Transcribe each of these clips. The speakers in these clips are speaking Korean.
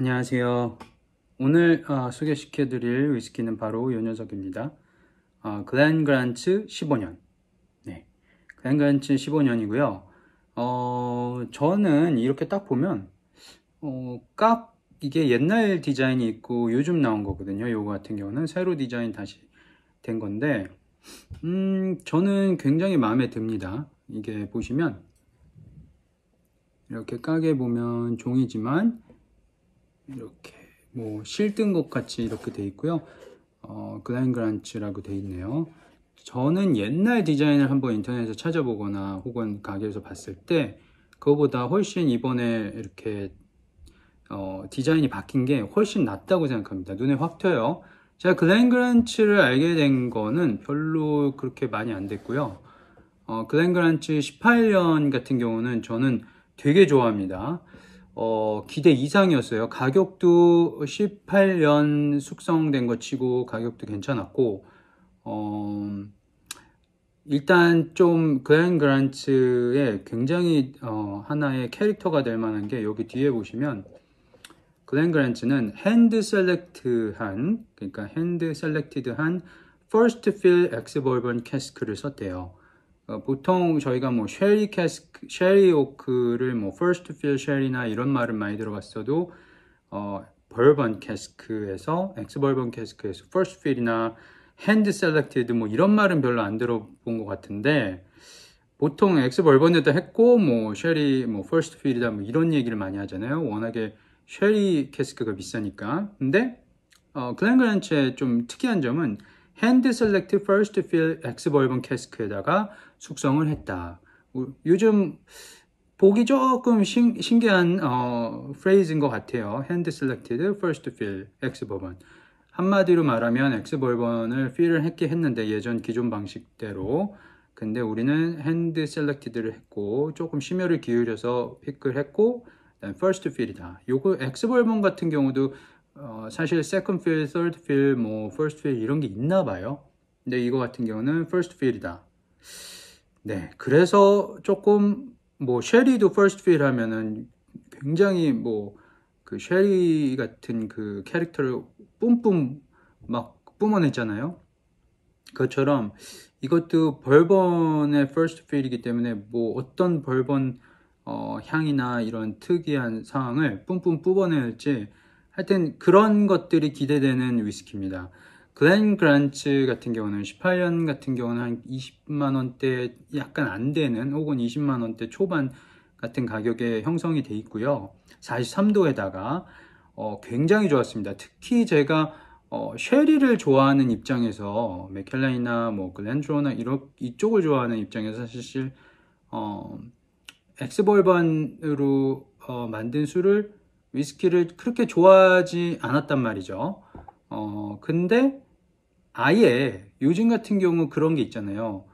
안녕하세요. 오늘 어, 소개시켜 드릴 위스키는 바로 이 녀석입니다. 어, 글렌 그란츠 15년. 네, 글렌 그란츠 15년이고요. 어, 저는 이렇게 딱 보면 어, 깍 이게 옛날 디자인이 있고 요즘 나온 거거든요. 요거 같은 경우는 새로 디자인 다시 된 건데 음, 저는 굉장히 마음에 듭니다. 이게 보시면 이렇게 까게 보면 종이지만 이렇게 뭐 실든 것 같이 이렇게 돼 있고요. 어, 글라인 그란츠라고 돼 있네요. 저는 옛날 디자인을 한번 인터넷에서 찾아보거나 혹은 가게에서 봤을 때 그거보다 훨씬 이번에 이렇게 어, 디자인이 바뀐 게 훨씬 낫다고 생각합니다. 눈에 확 튀어요. 제가 글렌 그란츠를 알게 된 거는 별로 그렇게 많이 안 됐고요. 어, 글렌 그란트 18년 같은 경우는 저는 되게 좋아합니다. 어, 기대 이상이었어요. 가격도 18년 숙성된 거 치고 가격도 괜찮았고, 어, 일단 좀 글렌 그란트의 굉장히 어, 하나의 캐릭터가 될 만한 게 여기 뒤에 보시면 글렌 그란트는 hand select한 그러니까 hand selected한 first fill ex bourbon cask를 썼대요. 어, 보통 저희가 뭐 쉐리 cask, 쉐리 오크를 뭐 first 쉐리나 이런 말은 많이 들어봤어도 어, 버번 cask에서 ex bourbon cask에서 first fill이나 hand selected 뭐 이런 말은 별로 안 들어본 것 같은데 보통 엑스 버번에다 했고 뭐 쉐리 뭐 first fill이다 뭐 이런 얘기를 많이 하잖아요. 워낙에 쉐리 cask가 비싸니까. 근데 어, 글렌 그란트의 좀 특이한 점은 hand select first fill ex bourbon cask에다가 숙성을 했다. 요즘 보기 조금 신, 신기한 어, phrase인 것 같아요. hand selected first fill ex bourbon. 한마디로 말하면 ex bourbon을 fill을 했게 했는데 예전 기존 방식대로 근데 우리는 hand selected를 했고 조금 심혈을 기울여서 pick을 했고 first fill이다. 요거 ex bourbon 같은 경우도 어, 사실 second fill, third fill, 뭐 first fill 이런 게 있나 봐요. 근데 이거 같은 경우는 first fill이다. 네, 그래서 조금 뭐 쉐리도 first fill 하면은 굉장히 뭐 그 쉐리 같은 그 캐릭터를 뿜뿜 막 뿜어냈잖아요. 그것처럼 이것도 bourbon의 first fill이기 때문에 뭐 어떤 벌번 어, 향이나 이런 특이한 상황을 뿜뿜 뿜어낼지 하여튼 그런 것들이 기대되는 위스키입니다. 글렌 그란츠 같은 경우는 18년 같은 경우는 한 20만 원대 약간 안 되는 혹은 20만 원대 초반 같은 가격에 형성이 돼 있고요. 43도에다가 어, 굉장히 좋았습니다. 특히 제가 어, 쉐리를 좋아하는 입장에서 맥켈라이나 뭐 글렌드로나 이쪽을 좋아하는 입장에서 사실 어, ex bourbon으로 어, 만든 술을 위스키를 그렇게 좋아하지 않았단 말이죠. 어, 근데 아예 요즘 같은 경우 그런 게 있잖아요.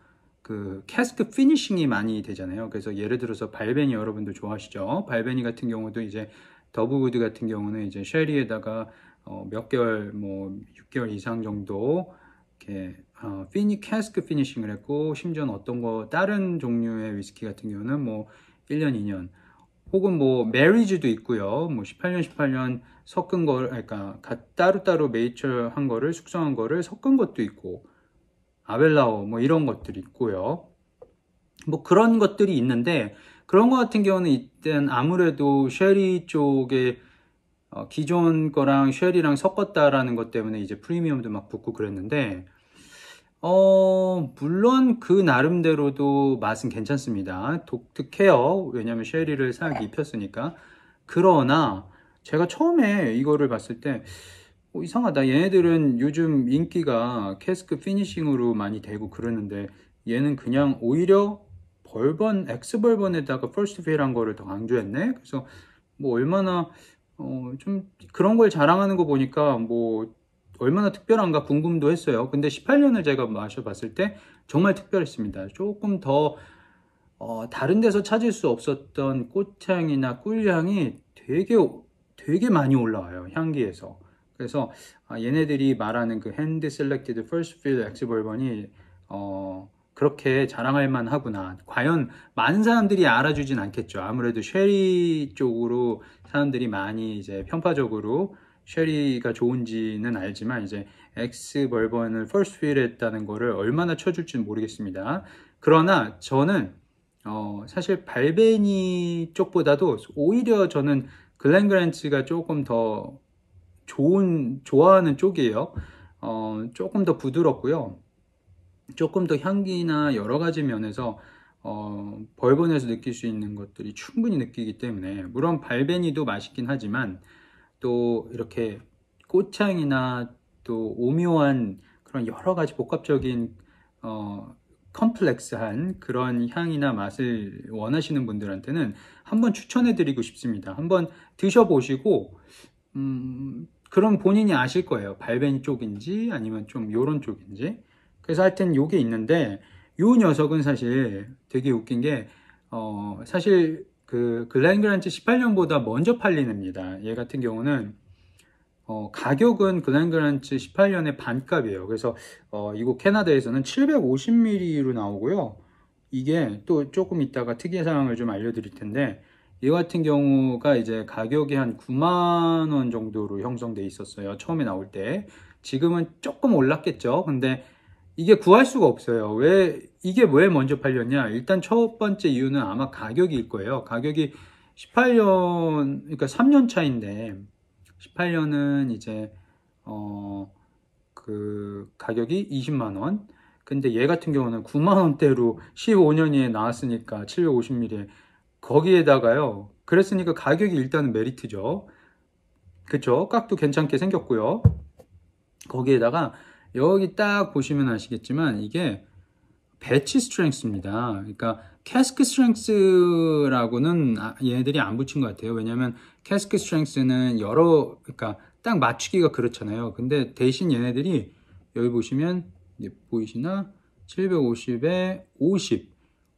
그 cask finishing이 많이 되잖아요. 그래서 예를 들어서 발베니 여러분들 좋아하시죠? 발베니 같은 경우도 이제 더블우드 같은 경우는 이제 쉐리에다가 어, 몇 개월 뭐 6개월 이상 정도 이렇게 어, fini- cask finishing을 했고 심지어는 어떤 거 다른 종류의 위스키 같은 경우는 뭐 1년 2년 혹은 뭐 marriage도 있고요. 뭐 18년 18년 섞은 걸 그러니까 따로따로 메이처 한 거를 숙성한 거를 섞은 것도 있고 아벨라워 뭐 이런 것들이 있고요. 뭐 그런 것들이 있는데 그런 거 같은 경우는 일단 아무래도 쉐리 쪽에 어 기존 거랑 쉐리랑 섞었다라는 것 때문에 이제 프리미엄도 막 붙고 그랬는데 어, 물론 그 나름대로도 맛은 괜찮습니다. 독특해요. 왜냐면 쉐리를 싹 입혔으니까. 그러나 제가 처음에 이거를 봤을 때 어, 이상하다. 얘네들은 요즘 인기가 cask finishing으로 많이 되고 그러는데 얘는 그냥 오히려 bourbon, ex bourbon에다가 first fill한 거를 더 강조했네. 그래서 뭐 얼마나 어, 좀 그런 걸 자랑하는 거 보니까 뭐 얼마나 특별한가 궁금도 했어요. 근데 18년을 제가 마셔봤을 때 정말 특별했습니다. 조금 더 어, 다른 데서 찾을 수 없었던 꽃향이나 꿀향이 되게 되게 많이 올라와요. 향기에서. 그래서 아, 얘네들이 말하는 그 hand selected first fill ex bourbon이 어, 그렇게 자랑할 만하구나. 과연 많은 사람들이 알아주진 않겠죠. 아무래도 쉐리 쪽으로 사람들이 많이 이제 편파적으로 쉐리가 좋은지는 알지만 이제 X 벌번을 필 했다는 거를 얼마나 쳐줄지는 모르겠습니다. 그러나 저는 어 사실 발베니 쪽보다도 오히려 저는 글렌 그란츠가 조금 더 좋은 좋아하는 쪽이에요. 어 조금 더 부드럽고요. 조금 더 향기나 여러 가지 면에서 어, 벌번에서 느낄 수 있는 것들이 충분히 느끼기 때문에 물론 발베니도 맛있긴 하지만 또 이렇게 꽃향이나 또 오묘한 그런 여러 가지 복합적인 어, 컴플렉스한 그런 향이나 맛을 원하시는 분들한테는 한번 추천해 드리고 싶습니다. 한번 드셔보시고 음, 그럼 본인이 아실 거예요. 발베니 쪽인지 아니면 좀 요런 쪽인지. 그래서 하여튼 요게 있는데 요 녀석은 사실 되게 웃긴 게 어, 사실 그 글렌 그란츠 18년보다 먼저 팔리는 입니다. 얘 같은 경우는 어, 가격은 글렌 그란츠 18년의 반값이에요. 그래서 어, 이곳 캐나다에서는 750ml로 나오고요. 이게 또 조금 있다가 특이한 사항을 좀 알려드릴 텐데 이 같은 경우가 이제 가격이 한 9만 원 정도로 형성돼 있었어요. 처음에 나올 때. 지금은 조금 올랐겠죠. 근데 이게 구할 수가 없어요. 왜 이게 왜 먼저 팔렸냐? 일단 첫 번째 이유는 아마 가격일 거예요. 가격이 18년 그러니까 3년 차인데 18년은 이제 어 그 가격이 20만 원. 근데 얘 같은 경우는 9만 원대로 15년이 나왔으니까 750ml 거기에다가요. 그랬으니까 가격이 일단은 메리트죠. 그쵸? 깍도 괜찮게 생겼고요. 거기에다가 여기 딱 보시면 아시겠지만 이게 batch strength입니다. 그러니까 cask strength라고는 아, 얘네들이 안 붙인 것 같아요. 왜냐하면 cask strength는 여러 그러니까 딱 맞추기가 그렇잖아요. 근데 대신 얘네들이 여기 보시면 보이시나 750에 50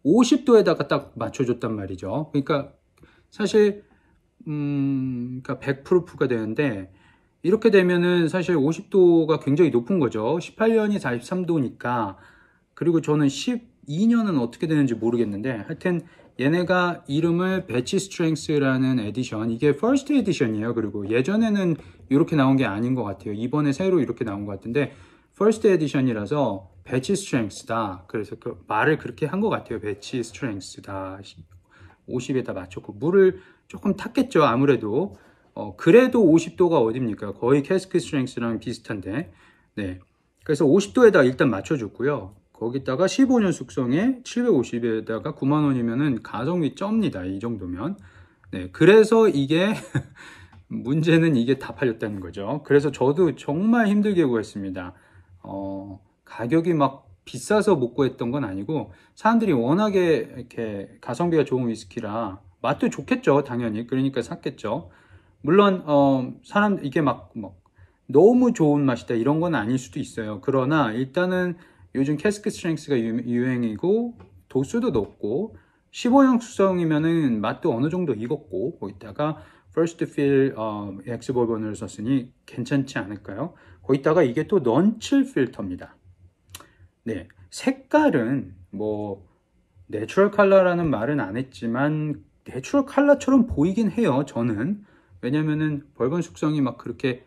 50도에다가 딱 맞춰줬단 말이죠. 그러니까 사실 음 그러니까 100%가 되는데 이렇게 되면은 사실 50도가 굉장히 높은 거죠. 18년이 43도니까 그리고 저는 12년은 어떻게 되는지 모르겠는데 하여튼 얘네가 이름을 batch strength라는 edition 이게 first edition이에요. 그리고 예전에는 이렇게 나온 게 아닌 것 같아요. 이번에 새로 이렇게 나온 것 같은데 first edition이라서 batch strength다. 그래서 그 말을 그렇게 한 것 같아요. batch strength다. 50에다 맞췄고 물을 조금 탔겠죠. 아무래도 어, 그래도 50도가 어딥니까? 거의 cask strength랑 비슷한데 네. 그래서 50도에다 일단 맞춰줬고요. 거기다가 15년 숙성에 750에다가 9만원이면은 가성비 쩝니다. 이 정도면. 네. 그래서 이게 문제는 이게 다 팔렸다는 거죠. 그래서 저도 정말 힘들게 구했습니다. 어, 가격이 막 비싸서 못 구했던 건 아니고 사람들이 워낙에 이렇게 가성비가 좋은 위스키라 맛도 좋겠죠. 당연히. 그러니까 샀겠죠. 물론 어, 사람 이게 막, 막 너무 좋은 맛이다 이런 건 아닐 수도 있어요. 그러나 일단은 요즘 cask strength가 유행이고 도수도 높고 15년 숙성이면은 맛도 어느 정도 익었고 거기다가 first fill 어, ex bourbon을 썼으니 괜찮지 않을까요? 거기다가 이게 또 non-chill filter입니다. 네, 색깔은 뭐 natural color라는 말은 안 했지만 natural color처럼 보이긴 해요. 저는 왜냐면은 버번 숙성이 막 그렇게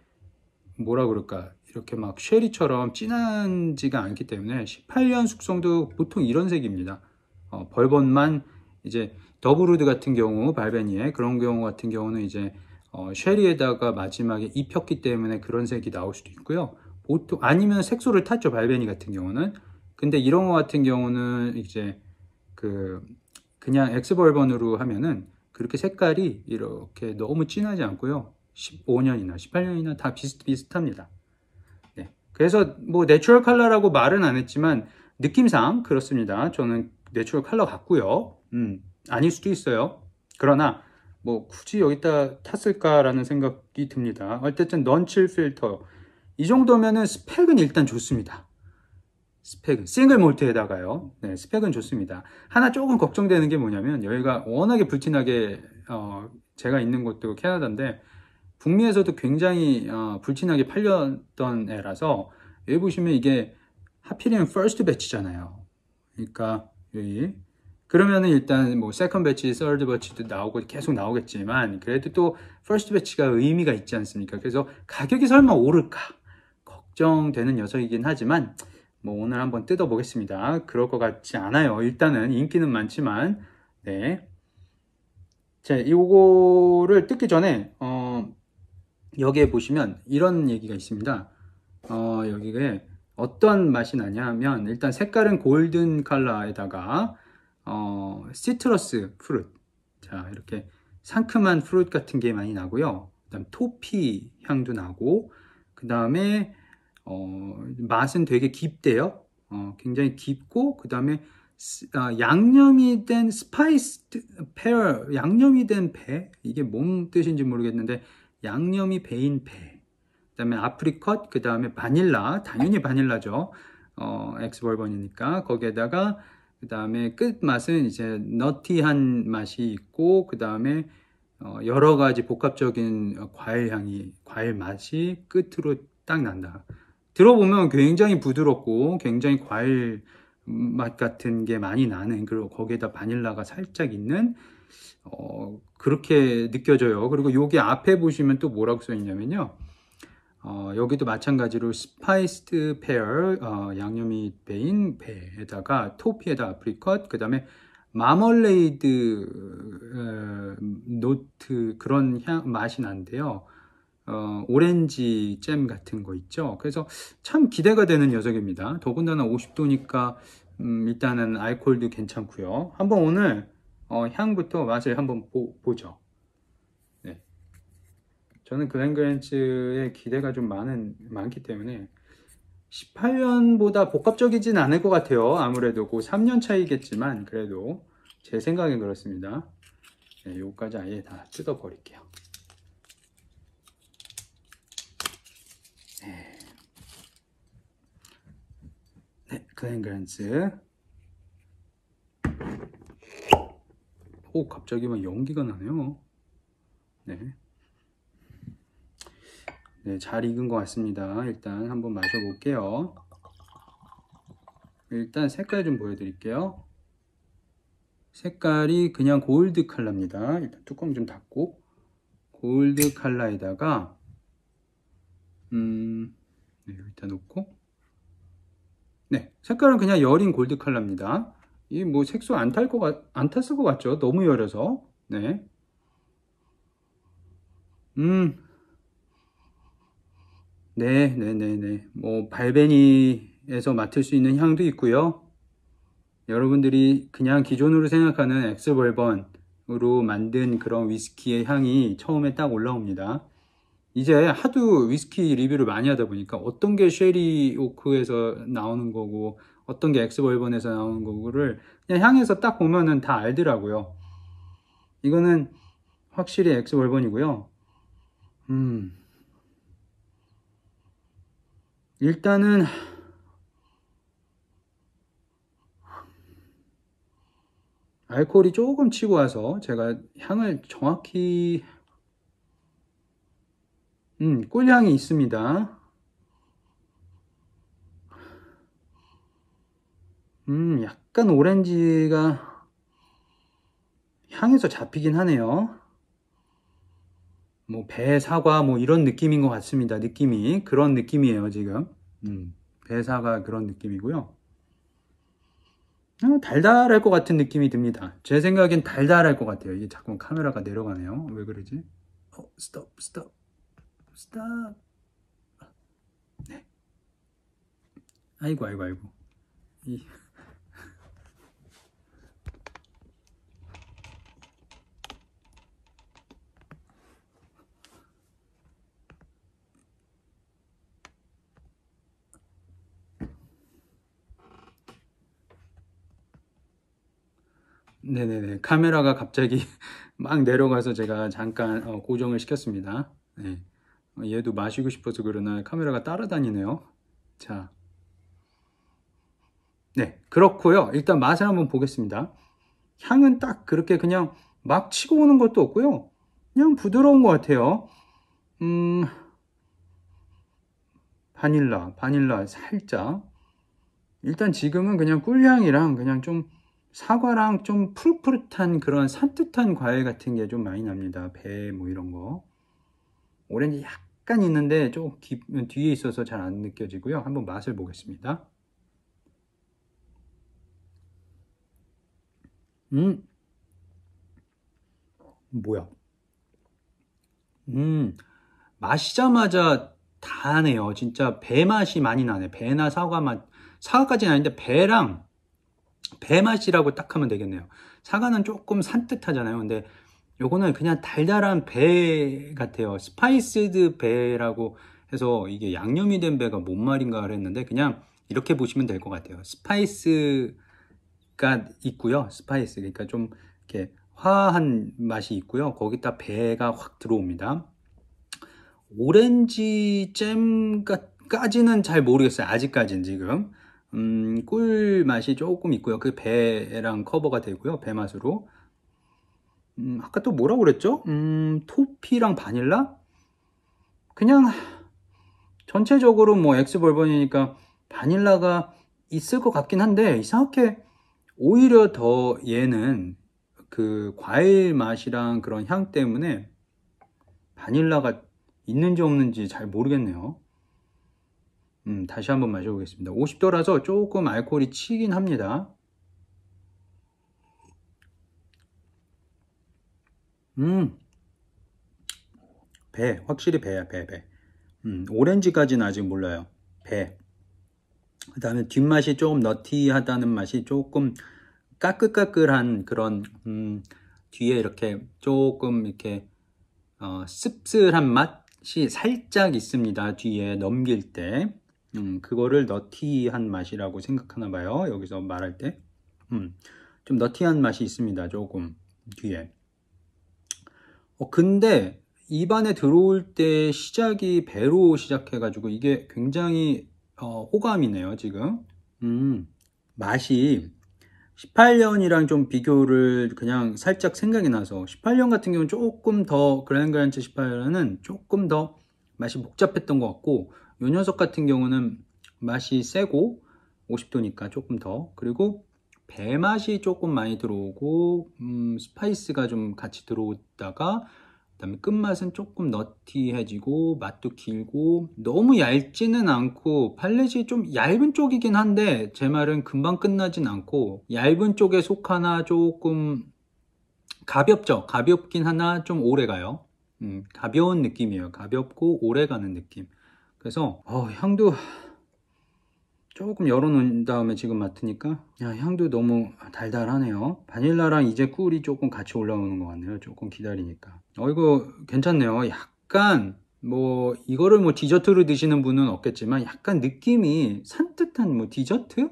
뭐라 그럴까 이렇게 막 쉐리처럼 진한지가 않기 때문에 18년 숙성도 보통 이런 색입니다. 어, 버번만 이제 더블우드 같은 경우 발베니에 그런 경우 같은 경우는 이제 어, 쉐리에다가 마지막에 입혔기 때문에 그런 색이 나올 수도 있고요. 보통 아니면 색소를 탔죠 발베니 같은 경우는. 근데 이런 거 같은 경우는 이제 그 그냥 ex bourbon으로 하면은 그렇게 색깔이 이렇게 너무 진하지 않고요. 15년이나 18년이나 다 비슷비슷합니다. 네. 그래서 뭐 natural color라고 말은 안 했지만 느낌상 그렇습니다. 저는 natural color 같고요. 음, 아닐 수도 있어요. 그러나 뭐 굳이 여기다 탔을까라는 생각이 듭니다. 어쨌든 non-chill filter 이 정도면은 스펙은 일단 좋습니다. 스펙은 single malt에다가요. 네, 스펙은 좋습니다. 하나 조금 걱정되는 게 뭐냐면 여기가 워낙에 불티나게 어, 제가 있는 곳도 캐나다인데 북미에서도 굉장히 어, 불티나게 팔렸던 애라서 여기 보시면 이게 하필이면 first batch잖아요. 그러니까 여기 그러면은 일단 뭐 second batch, third batch도 나오고 계속 나오겠지만 그래도 또 first batch가 의미가 있지 않습니까? 그래서 가격이 설마 오를까 걱정되는 녀석이긴 하지만 뭐 오늘 한번 뜯어보겠습니다. 그럴 것 같지 않아요. 일단은 인기는 많지만 네. 자, 요거를 뜯기 전에 어 여기에 보시면 이런 얘기가 있습니다. 어 여기에 어떤 맛이 나냐면 일단 색깔은 golden color에다가 어 citrus fruit 자 이렇게 상큼한 fruit 같은 게 많이 나고요. 그 다음 toffee 향도 나고 그 다음에 어, 맛은 되게 깊대요. 어, 굉장히 깊고 그 다음에 아, 양념이 된 spiced pear 양념이 된 배 이게 뭔 뜻인지 모르겠는데 양념이 배인 배 그다음에 apricot 그다음에 바닐라. 당연히 바닐라죠. 어 ex bourbon이니까. 거기에다가 그다음에 끝 맛은 이제 nutty한 맛이 있고 그다음에 어 여러 가지 복합적인 과일 향이 과일 맛이 끝으로 딱 난다 들어보면 굉장히 부드럽고 굉장히 과일 맛 같은 게 많이 나는 그리고 거기에다 바닐라가 살짝 있는 어, 그렇게 느껴져요. 그리고 여기 앞에 보시면 또 뭐라고 써 있냐면요. 어, 여기도 마찬가지로 spiced pear 어, 양념이 배인 배에다가 toffee에다 apricot 그 다음에 마멀레이드 어, 노트 그런 향 맛이 난데요. 어, 오렌지 잼 같은 거 있죠. 그래서 참 기대가 되는 녀석입니다. 더군다나 50도니까 음, 일단은 알코올도 괜찮고요. 한번 오늘 어, 향부터 맛을 한번 보, 죠 네. 저는 글렌그란트에 기대가 좀 많은 많기 때문에 18년보다 복합적이진 않을 것 같아요. 아무래도 그 3년 차이겠지만 그래도 제 생각엔 그렇습니다. 네, 요까지 아예 다 뜯어 버릴게요. 글렌그란츠 오 갑자기 막 연기가 나네요. 네. 네, 잘 익은 것 같습니다. 일단 한번 마셔볼게요. 일단 색깔 좀 보여드릴게요. 색깔이 그냥 골드 컬러입니다. 일단 뚜껑 좀 닫고 골드 컬러에다가 음 네, 여기다 놓고 네, 색깔은 그냥 여린 골드 컬러입니다. 이 뭐 색소 안 탈 것 같, 안 탔을 것 같죠? 너무 여려서. 네. 음. 네, 네, 네, 네. 뭐 발베니에서 맡을 수 있는 향도 있고요. 여러분들이 그냥 기존으로 생각하는 엑스벌번으로 만든 그런 위스키의 향이 처음에 딱 올라옵니다. 이제 하도 위스키 리뷰를 많이 하다 보니까 어떤 게 쉐리 오크에서 나오는 거고 어떤 게 엑스벌번에서 나오는 거를 그냥 향에서 딱 보면은 다 알더라고요. 이거는 확실히 엑스벌번이고요. 음. 일단은 알코올이 조금 치고 와서 제가 향을 정확히 음, 꿀향이 있습니다. 음, 약간 오렌지가 향에서 잡히긴 하네요. 뭐, 배, 사과, 뭐, 이런 느낌인 것 같습니다. 느낌이. 그런 느낌이에요, 지금. 음, 배, 사과 그런 느낌이고요. 어, 달달할 것 같은 느낌이 듭니다. 제 생각엔 달달할 것 같아요. 이게 자꾸 카메라가 내려가네요. 왜 그러지? 어, 스톱, 스톱. 스탑. 네. 아이고, 아이고, 아이고. 이. 네네네 카메라가 갑자기 막 내려가서 제가 잠깐 어, 고정을 시켰습니다 네. 어, 얘도 마시고 싶어서 그러나 카메라가 따라다니네요. 자. 네, 그렇고요. 일단 맛을 한번 보겠습니다. 향은 딱 그렇게 그냥 막 치고 오는 것도 없고요. 그냥 부드러운 것 같아요. 음, 바닐라, 바닐라 살짝. 일단 지금은 그냥 꿀향이랑 그냥 좀 사과랑 좀 푸릇푸릇한 그런 산뜻한 과일 같은 게 좀 많이 납니다. 배 뭐 이런 거. 오렌지 약 간 있는데 좀 뒤에 있어서 잘 안 느껴지고요. 한번 맛을 보겠습니다. 음, 뭐야? 음, 마시자마자 다네요. 진짜 배 맛이 많이 나네. 배나 사과 맛, 사과까지는 아닌데 배랑 배 맛이라고 딱 하면 되겠네요. 사과는 조금 산뜻하잖아요. 근데 요거는 그냥 달달한 배 같아요. spiced 배라고 해서 이게 양념이 된 배가 뭔 말인가 그랬는데 그냥 이렇게 보시면 될 것 같아요. spice가 있고요. spice 그러니까 좀 이렇게 화한 맛이 있고요. 거기다 배가 확 들어옵니다. 오렌지 잼까지는 잘 모르겠어요. 아직까지는 지금. 음, 꿀 맛이 조금 있고요. 그 배랑 커버가 되고요. 배 맛으로. 음, 아까 또 뭐라고 그랬죠? 음, 토피랑 바닐라? 그냥 전체적으로 뭐 엑스볼번이니까 바닐라가 있을 것 같긴 한데 이상하게 오히려 더 얘는 그 과일 맛이랑 그런 향 때문에 바닐라가 있는지 없는지 잘 모르겠네요. 음, 다시 한번 마셔보겠습니다. 50도라서 조금 알코올이 치긴 합니다. 음, 배, 확실히 배야, 배, 배. 음, 오렌지까지는 아직 몰라요. 배. 그 다음에 뒷맛이 조금 너티하다는 맛이 조금 까끌까끌한 그런, 음, 뒤에 이렇게 조금 이렇게, 어, 씁쓸한 맛이 살짝 있습니다. 뒤에 넘길 때. 음, 그거를 너티한 맛이라고 생각하나 봐요. 여기서 말할 때. 음, 좀 너티한 맛이 있습니다. 조금 뒤에. 어, 근데 입안에 들어올 때 시작이 배로 시작해가지고 이게 굉장히 어, 호감이네요. 지금. 음, 맛이 18년이랑 좀 비교를 그냥 살짝 생각이 나서 18년 같은 경우는 조금 더 그랜그란츠 18년은 조금 더 맛이 복잡했던 것 같고 요 녀석 같은 경우는 맛이 세고 50도니까 조금 더 그리고 배 맛이 조금 많이 들어오고 음, spice가 좀 같이 들어오다가 그다음에 끝맛은 조금 nutty해지고 맛도 길고 너무 얇지는 않고 palate이 좀 얇은 쪽이긴 한데 제 말은 금방 끝나진 않고 얇은 쪽에 속하나 조금 가볍죠? 가볍긴 하나 좀 오래 가요. 음, 가벼운 느낌이에요. 가볍고 오래 가는 느낌. 그래서 어, 향도 조금 열어놓은 다음에 지금 맡으니까 야 향도 너무 달달하네요. 바닐라랑 이제 꿀이 조금 같이 올라오는 것 같네요. 조금 기다리니까. 어 이거 괜찮네요. 약간 뭐 이거를 뭐 디저트로 드시는 분은 없겠지만 약간 느낌이 산뜻한 뭐 디저트?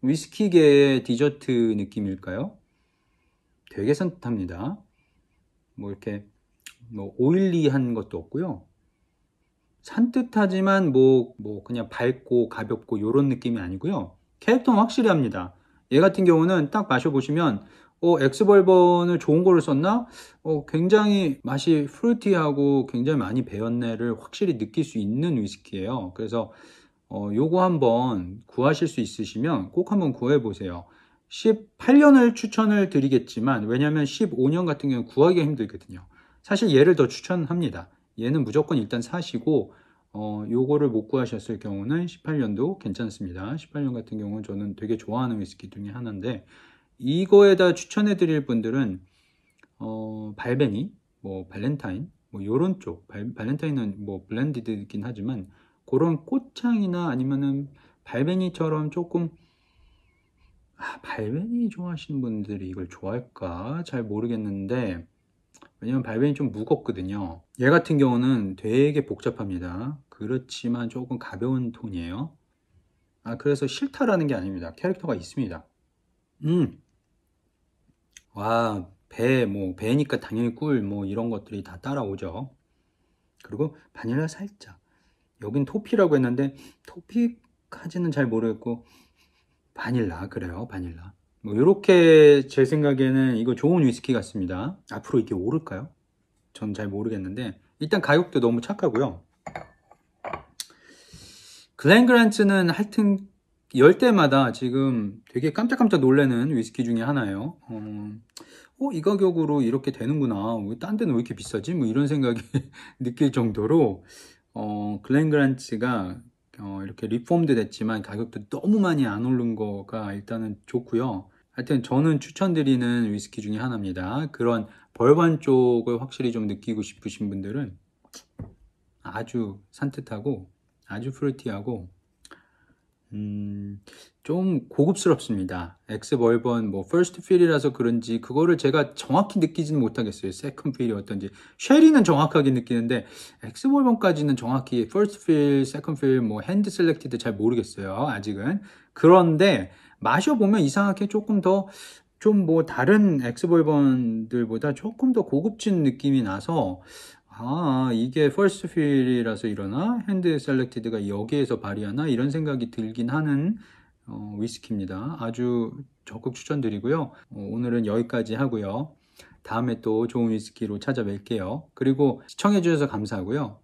위스키계의 디저트 느낌일까요? 되게 산뜻합니다. 뭐 이렇게 뭐 오일리한 것도 없고요 산뜻하지만 뭐, 뭐 그냥 밝고 가볍고 이런 느낌이 아니고요. 캐릭터는 확실히 합니다. 얘 같은 경우는 딱 마셔보시면 어, 엑스벌번을 좋은 거를 썼나? 어, 굉장히 맛이 프루티하고 굉장히 많이 배었네를 확실히 느낄 수 있는 위스키예요. 그래서 어, 요거 한번 구하실 수 있으시면 꼭 한번 구해보세요. 18년을 추천을 드리겠지만 왜냐면 15년 같은 경우는 구하기가 힘들거든요. 사실 얘를 더 추천합니다. 얘는 무조건 일단 사시고 어, 요거를 못 구하셨을 경우는 18년도 괜찮습니다. 18년 같은 경우는 저는 되게 좋아하는 위스키 중에 하나인데 이거에다 추천해 드릴 분들은 어, 발베니, 뭐 발렌타인, 뭐 요런 쪽 발, 발렌타인은 뭐 블렌디드긴 하지만 그런 꽃향이나 아니면은 발베니처럼 조금 아, 발베니 좋아하시는 분들이 이걸 좋아할까 잘 모르겠는데 왜냐면 발벤이 좀 무겁거든요 얘 같은 경우는 되게 복잡합니다 그렇지만 조금 가벼운 톤이에요 아 그래서 싫다라는 게 아닙니다 캐릭터가 있습니다 음. 와, 배, 뭐, 배니까 당연히 꿀, 뭐, 이런 것들이 다 따라오죠. 그리고 바닐라 살짝. 여긴 토피라고 했는데, 토피까지는 잘 모르겠고, 바닐라, 그래요, 바닐라. 뭐 이렇게 제 생각에는 이거 좋은 위스키 같습니다. 앞으로 이게 오를까요? 전 잘 모르겠는데 일단 가격도 너무 착하고요. 글렌그란츠는 하여튼 열 때마다 지금 되게 깜짝깜짝 놀라는 위스키 중에 하나예요. 어, 어, 이 가격으로 이렇게 되는구나. 딴 데는 왜 이렇게 비싸지? 뭐 이런 생각이 느낄 정도로 어, 글렌그란트가 어, 이렇게 reformed 됐지만 가격도 너무 많이 안 오른 거가 일단은 좋고요. 하여튼 저는 추천드리는 위스키 중에 하나입니다. 그런 벌번 쪽을 확실히 좀 느끼고 싶으신 분들은 아주 산뜻하고 아주 fruity하고 음, 좀 고급스럽습니다. ex-bourbon 뭐 first fill이라서 그런지 그거를 제가 정확히 느끼지는 못하겠어요. second fill이 어떤지. sherry는 정확하게 느끼는데 ex-bourbon까지는 정확히 first fill, second fill, 뭐 hand selected 잘 모르겠어요. 아직은. 그런데 마셔보면 이상하게 조금 더 좀 뭐 다른 ex-bourbon들보다 조금 더 고급진 느낌이 나서 아, 이게 first fill이라서 이러나? hand selected가 여기에서 발휘하나? 이런 생각이 들긴 하는 어, 위스키입니다. 아주 적극 추천드리고요. 어, 오늘은 여기까지 하고요. 다음에 또 좋은 위스키로 찾아뵐게요. 그리고 시청해 주셔서 감사하고요.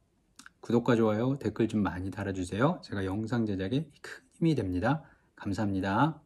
구독과 좋아요, 댓글 좀 많이 달아주세요. 제가 영상 제작에 큰 힘이 됩니다. 감사합니다.